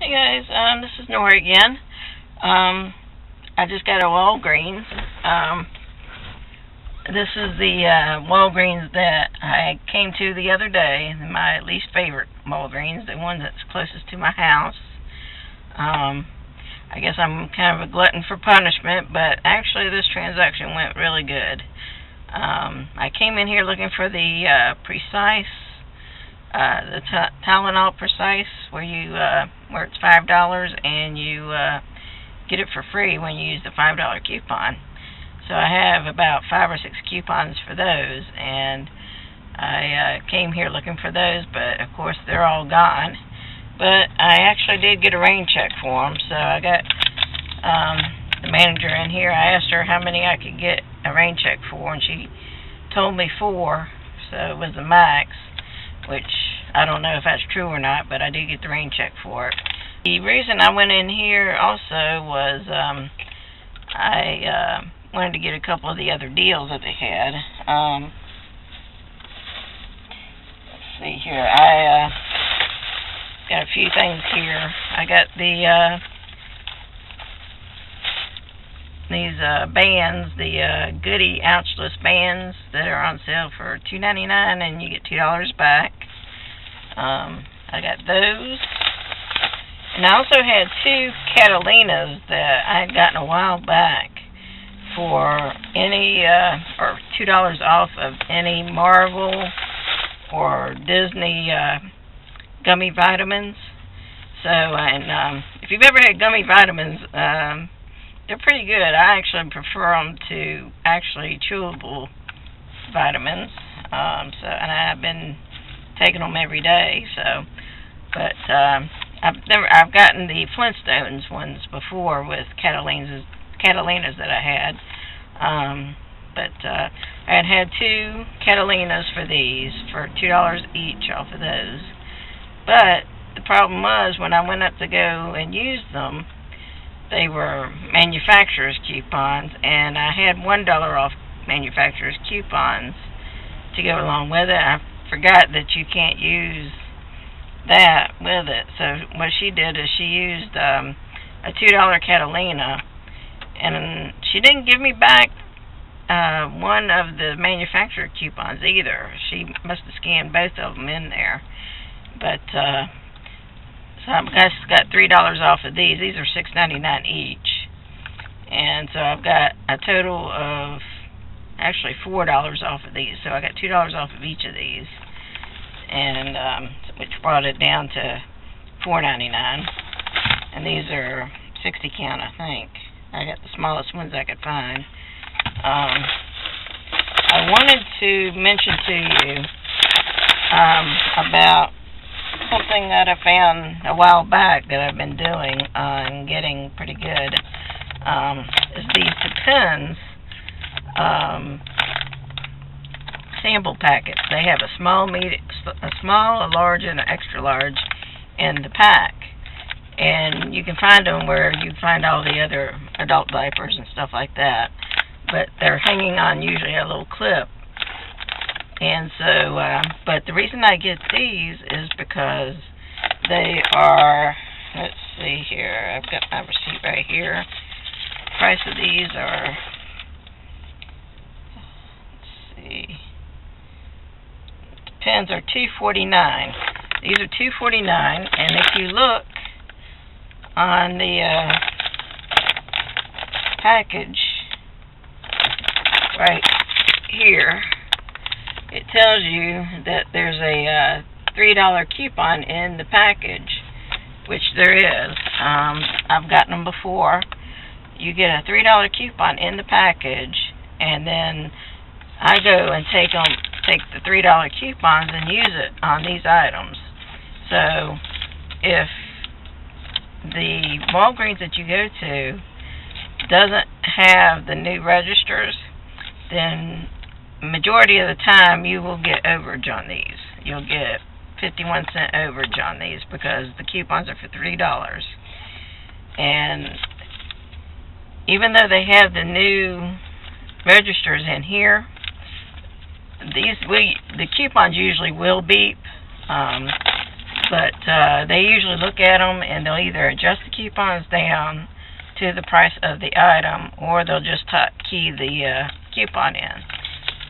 Hey guys, um, this is Nora again. Um, I just got a Walgreens. Um, this is the uh, Walgreens that I came to the other day, my least favorite Walgreens, the one that's closest to my house. Um, I guess I'm kind of a glutton for punishment, but actually this transaction went really good. Um, I came in here looking for the uh, Precise uh, the t- Tylenol Precise, where you uh, where it's five dollars and you uh, get it for free when you use the five dollar coupon. So I have about five or six coupons for those, and I uh, came here looking for those, but of course they're all gone. But I actually did get a rain check for them, so I got um, the manager in here. I asked her how many I could get a rain check for, and she told me four, so it was the max which I don't know if that's true or not, but I did get the rain check for it. The reason I went in here also was um, I uh, wanted to get a couple of the other deals that they had. Um, let's see here. I uh, got a few things here. I got the uh, these uh, bands, the uh, Goody ouchless bands that are on sale for two ninety nine, and you get two dollars back. Um, I got those, and I also had two Catalinas that I had gotten a while back for any uh, or two dollars off of any Marvel or Disney uh, gummy vitamins. So, and um, if you've ever had gummy vitamins, um, they're pretty good. I actually prefer them to actually chewable vitamins. Um, so, and I've been taking them every day. So, but um, I've never I've gotten the Flintstones ones before with Catalinas Catalinas that I had. Um, but uh, I had had two Catalinas for these for two dollars each off of those. But the problem was when I went up to go and use them they were manufacturer's coupons, and I had one dollar off manufacturer's coupons to go along with it. I forgot that you can't use that with it. So what she did is she used um, a two dollar Catalina, and she didn't give me back uh, one of the manufacturer coupons either. She must have scanned both of them in there, but. Uh, so I've got three dollars off of these. These are six ninety nine each, and so I've got a total of actually four dollars off of these. So I got two dollars off of each of these, and um, which brought it down to four ninety nine. And these are sixty count, I think. I got the smallest ones I could find. Um, I wanted to mention to you um, about something that I found a while back that I've been doing uh, and getting pretty good. Um, is these Depends um, sample packets. They have a small, a small, a large, and an extra large in the pack. And you can find them where you find all the other adult diapers and stuff like that. But they're hanging on usually a little clip and so, uh, but the reason I get these is because they are, let's see here, I've got my receipt right here. Price of these are, let's see, pens are two forty nine. These are two forty nine, and if you look on the uh, package right here, it tells you that there's a uh, $3 coupon in the package, which there is. Um, I've gotten them before. You get a $3 coupon in the package, and then I go and take them, take the $3 coupons and use it on these items. So if the Walgreens that you go to doesn't have the new registers, then majority of the time you will get overage on these. You'll get 51 cent overage on these because the coupons are for $3. And even though they have the new registers in here, these we the coupons usually will beep. Um, but uh, they usually look at them and they'll either adjust the coupons down to the price of the item, or they'll just key the uh, coupon in.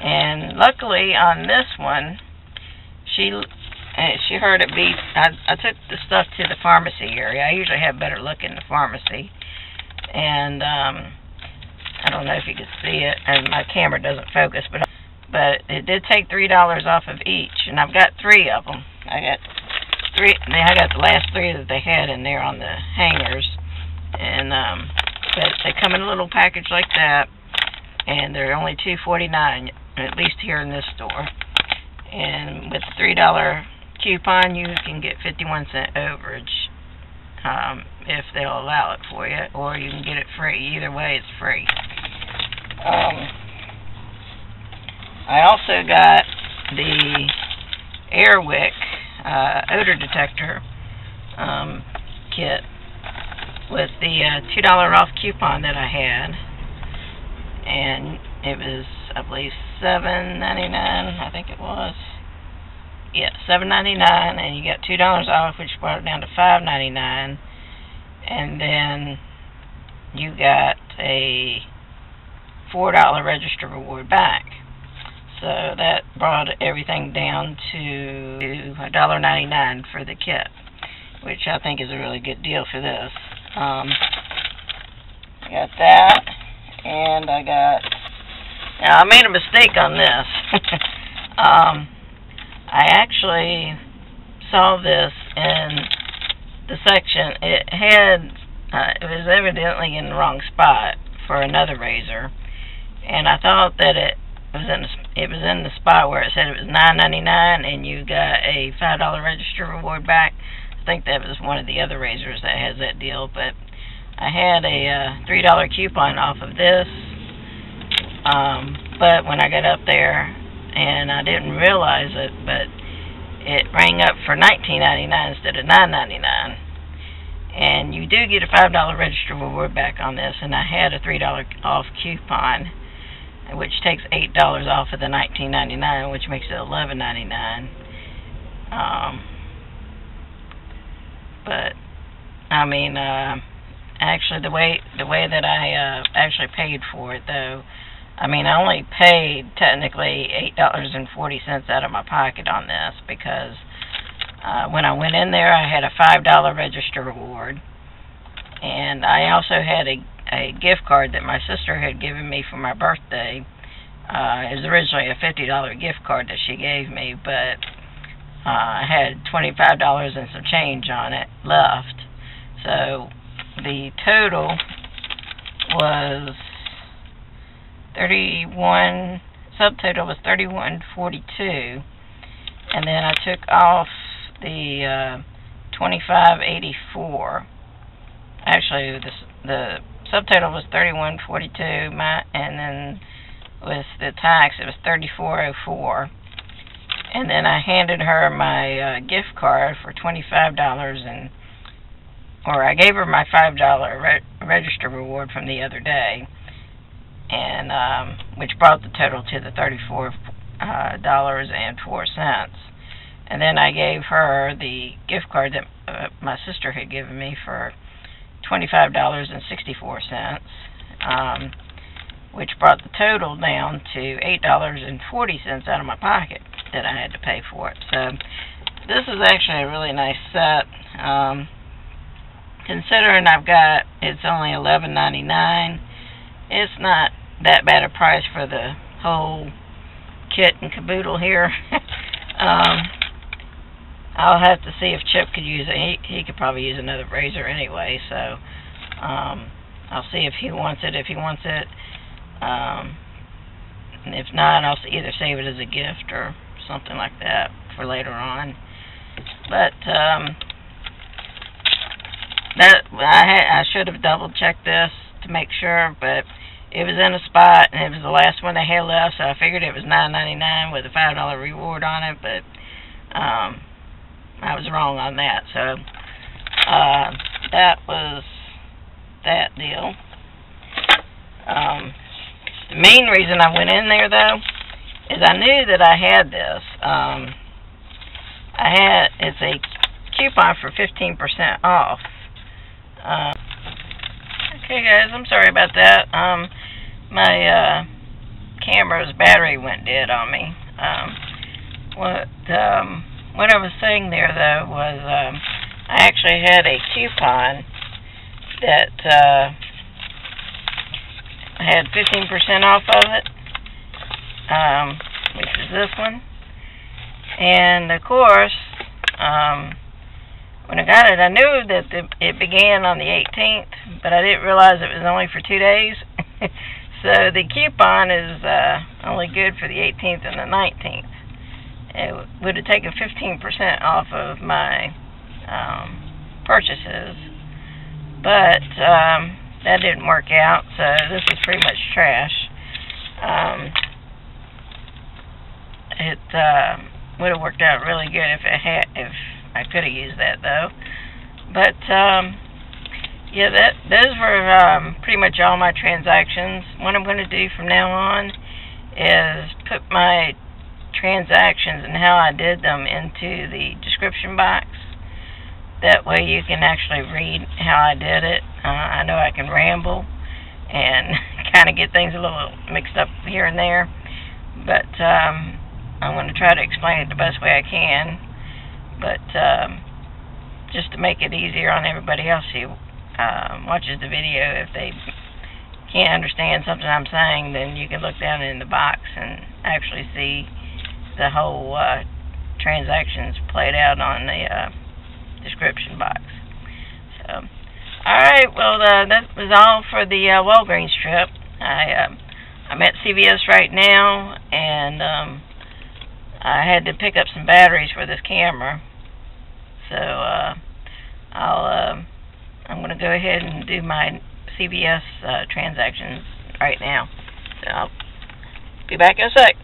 And luckily on this one, she uh, she heard it beep. I, I took the stuff to the pharmacy area. I usually have better luck in the pharmacy, and um, I don't know if you can see it, and my camera doesn't focus, but but it did take three dollars off of each, and I've got three of them. I got three. I got the last three that they had in there on the hangers, and um, but they come in a little package like that, and they're only two forty nine, at least here in this store. And with the three dollar coupon, you can get fifty one cent overage. Um, if they'll allow it for you, or you can get it free. Either way, it's free. Um, I also got the Airwick uh, odor detector um, kit with the uh, two dollar off coupon that I had, and it was I believe seven ninety nine. I think it was. Yeah, seven ninety nine, and you got two dollars off, which brought it down to five ninety nine, and then you got a four dollar register reward back. So that brought everything down to a dollar ninety nine for the kit, which I think is a really good deal for this. Um, I got that, and I got. Now I made a mistake on this. um, I actually saw this in the section. It had. Uh, it was evidently in the wrong spot for another razor, and I thought that it was in the, it was in the spot where it said it was nine ninety nine, and you got a five dollar register reward back. I think that was one of the other razors that has that deal, but I had a uh, three dollar coupon off of this. Um, but when I got up there, and I didn't realize it, but it rang up for nineteen ninety nine instead of nine ninety nine. And you do get a five dollar register reward back on this, and I had a three dollar off coupon, which takes eight dollars off of the nineteen ninety nine, which makes it eleven ninety nine. Um, but I mean, uh, actually, the way the way that I uh, actually paid for it, though, I mean, I only paid technically eight dollars and forty cents out of my pocket on this because uh, when I went in there, I had a five dollar register reward, and I also had a a gift card that my sister had given me for my birthday. Uh, it was originally a fifty dollar gift card that she gave me, but uh, I had twenty five dollars and some change on it left. So the total was thirty one. Subtotal was thirty one forty two, and then I took off the uh, twenty five eighty four. Actually, the the subtotal was thirty one forty two. My and then with the tax, it was thirty four oh four. And then I handed her my uh, gift card for twenty five dollars and, or I gave her my five dollar re- register reward from the other day, and um, which brought the total to the thirty four uh, dollars and four cents. And then I gave her the gift card that uh, my sister had given me for twenty-five dollars and sixty-four cents, um, which brought the total down to eight dollars and forty cents out of my pocket that I had to pay for it. So this is actually a really nice set. Um, considering I've got it's only eleven ninety-nine, it's not that bad a price for the whole kit and caboodle here. um, I'll have to see if Chip could use it. He he could probably use another razor anyway, so um, I'll see if he wants it. If he wants it, um, if not, I'll either save it as a gift or something like that for later on. But um, that I I should have double checked this to make sure, but it was in a spot and it was the last one they had left, so I figured it was nine ninety nine with a five dollar reward on it, but um I was wrong on that. So uh, that was that deal. Um, the main reason I went in there though is I knew that I had this. Um, I had it's a coupon for 15% off. Uh, okay, guys, I'm sorry about that. Um, my uh, camera's battery went dead on me. Um, what um, what I was saying there though was um, I actually had a coupon that uh, had 15% off of it, um, which is this one. And of course, um, when I got it, I knew that the, it began on the 18th, but I didn't realize it was only for two days. so the coupon is uh, only good for the 18th and the 19th. It would have taken 15% off of my um, purchases, but um, that didn't work out, so this is pretty much trash. Um, it uh, would have worked out really good if it had, if I could have used that though. But um, yeah, that those were um, pretty much all my transactions. What I'm going to do from now on is put my transactions and how I did them into the description box. That way you can actually read how I did it. Uh, I know I can ramble and kind of get things a little mixed up here and there, but um, I'm going to try to explain it the best way I can. But um, just to make it easier on everybody else who um, watches the video, if they can't understand something I'm saying, then you can look down in the box and actually see the whole uh, transactions played out on the uh, description box. So, all right, well uh, that was all for the uh, Walgreens trip. I uh, I'm at CVS right now, and um, I had to pick up some batteries for this camera. So uh, I'll uh, I'm going to go ahead and do my CVS uh, transactions right now. So I'll be back in a sec.